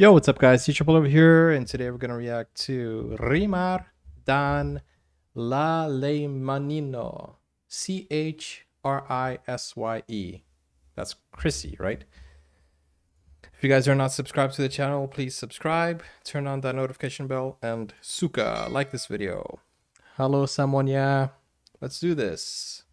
Yo, what's up guys? Teacher Paul over here, and today we're gonna react to Rimar Dan Laleilmanino. C-H-R-I-S-Y-E. That's Chrissy, right? If you guys are not subscribed to the channel, please subscribe, turn on that notification bell, and suka, like this video. Hello, someone, yeah. Let's do this.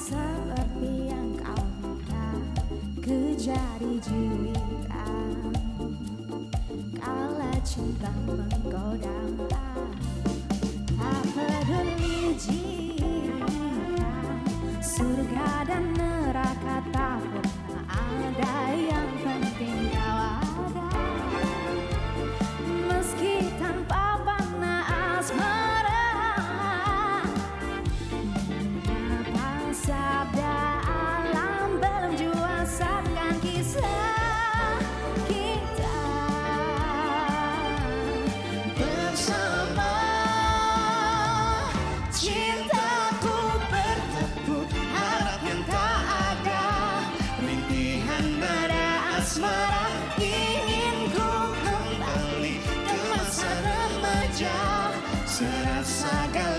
Seperti yang kau minta, ku jadi juwita. Kala cinta menggoda, tak Serasa gali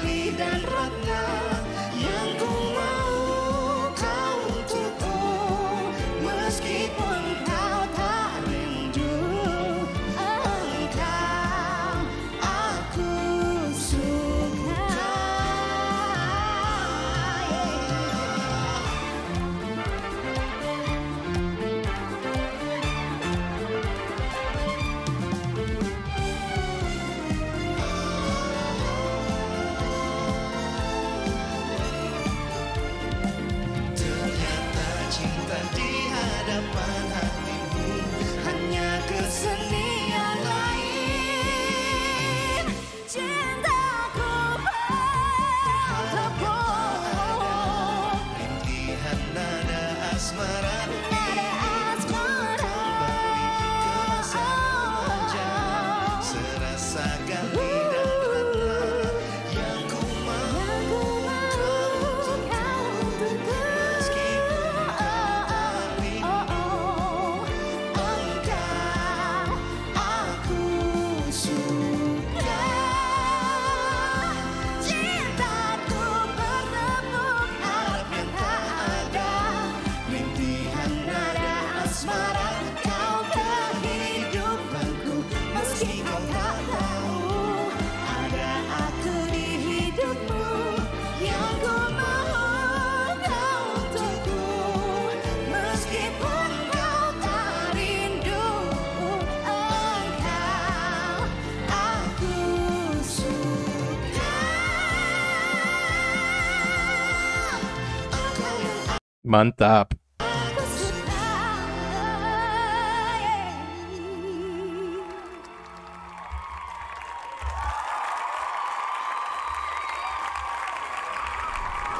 hadapan hatimu aku suka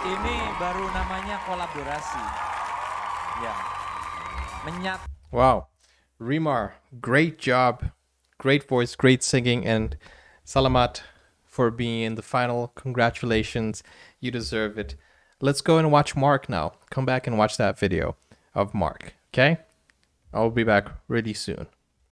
Ini baru namanya kolaborasi. Ya. Menyat Wow. Rimar, great job. Great voice, great singing, and Salamat for being in the final. Congratulations. You deserve it. Let's go and watch Mark now. Come back and watch that video of Mark, okay? I'll be back really soon.